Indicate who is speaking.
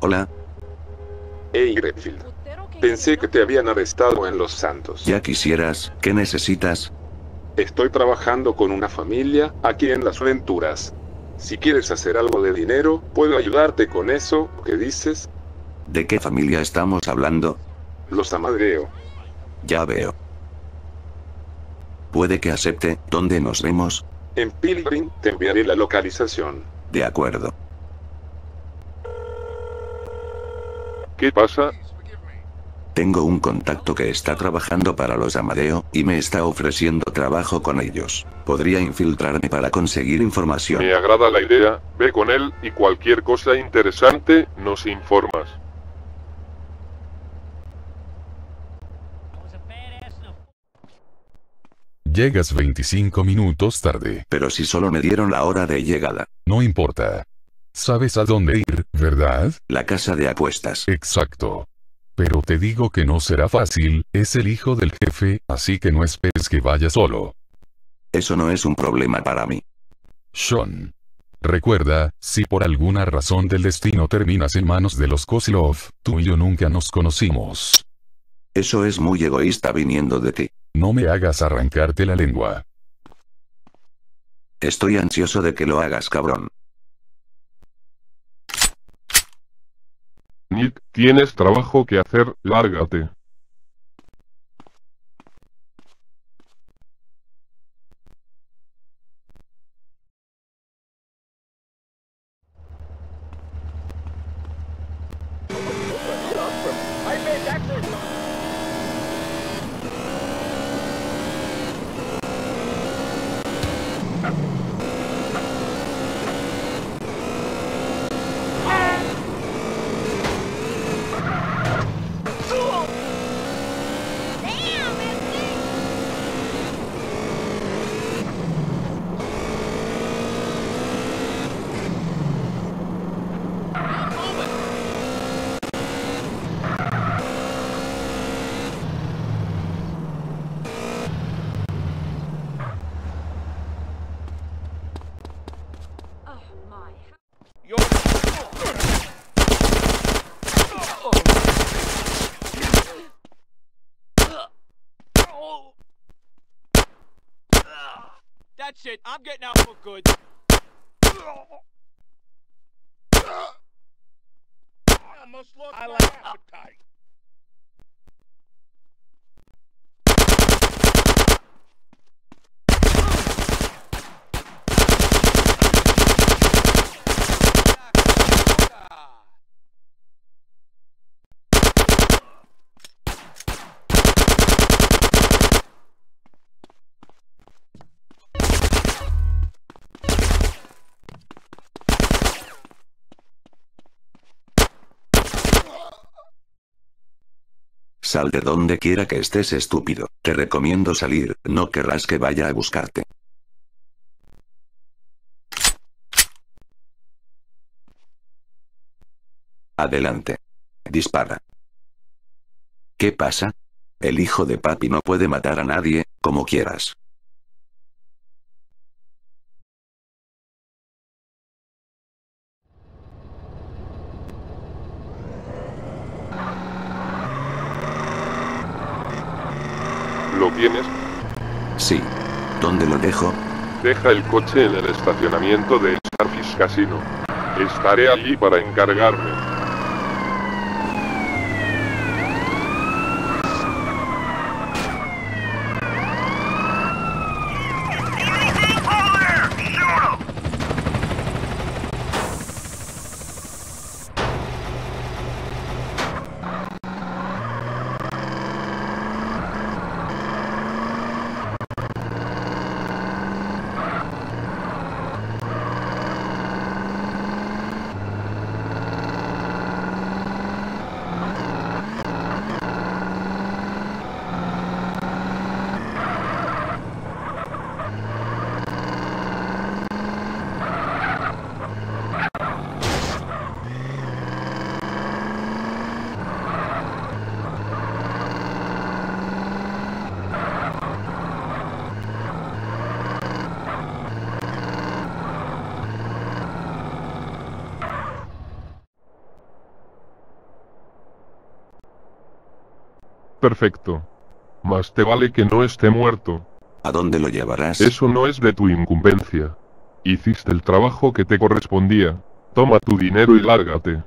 Speaker 1: Hola,
Speaker 2: Hey Redfield. Pensé que te habían arrestado en Los Santos.
Speaker 1: ya quisieras, ¿qué necesitas?
Speaker 2: Estoy trabajando con una familia aquí en Las Venturas. Si quieres hacer algo de dinero, puedo ayudarte con eso, ¿qué dices?
Speaker 1: ¿De qué familia estamos hablando?
Speaker 2: Los amadreo.
Speaker 1: Ya veo. Puede que acepte, ¿dónde nos vemos?
Speaker 2: En Pilgrim te enviaré la localización.
Speaker 1: De acuerdo.
Speaker 3: ¿Qué pasa?
Speaker 1: Tengo un contacto que está trabajando para los Amadeo, y me está ofreciendo trabajo con ellos. Podría infiltrarme para conseguir información.
Speaker 3: Me agrada la idea, ve con él y cualquier cosa interesante, nos informas.
Speaker 4: Llegas 25 minutos tarde.
Speaker 1: Pero si solo me dieron la hora de llegada.
Speaker 4: No importa. Sabes a dónde ir, ¿verdad?
Speaker 1: La casa de apuestas.
Speaker 4: Exacto. Pero te digo que no será fácil, es el hijo del jefe, así que no esperes que vaya solo.
Speaker 1: Eso no es un problema para mí.
Speaker 4: Sean. Recuerda, si por alguna razón del destino terminas en manos de los Kozlov, tú y yo nunca nos conocimos.
Speaker 1: Eso es muy egoísta viniendo de ti.
Speaker 4: No me hagas arrancarte la lengua.
Speaker 1: Estoy ansioso de que lo hagas, cabrón.
Speaker 3: Nick, tienes trabajo que hacer, lárgate.
Speaker 5: That's it. I'm getting out for good. I almost lost my appetite.
Speaker 1: Sal de donde quiera que estés estúpido. Te recomiendo salir, no querrás que vaya a buscarte. Adelante. Dispara. ¿Qué pasa? El hijo de papi no puede matar a nadie, como quieras.
Speaker 3: ¿Lo tienes?
Speaker 1: Sí. ¿Dónde lo dejo?
Speaker 3: Deja el coche en el estacionamiento de Starfish Casino. Estaré allí para encargarme. Perfecto. Más te vale que no esté muerto.
Speaker 1: ¿A dónde lo llevarás?
Speaker 3: Eso no es de tu incumbencia. Hiciste el trabajo que te correspondía. Toma tu dinero y lárgate.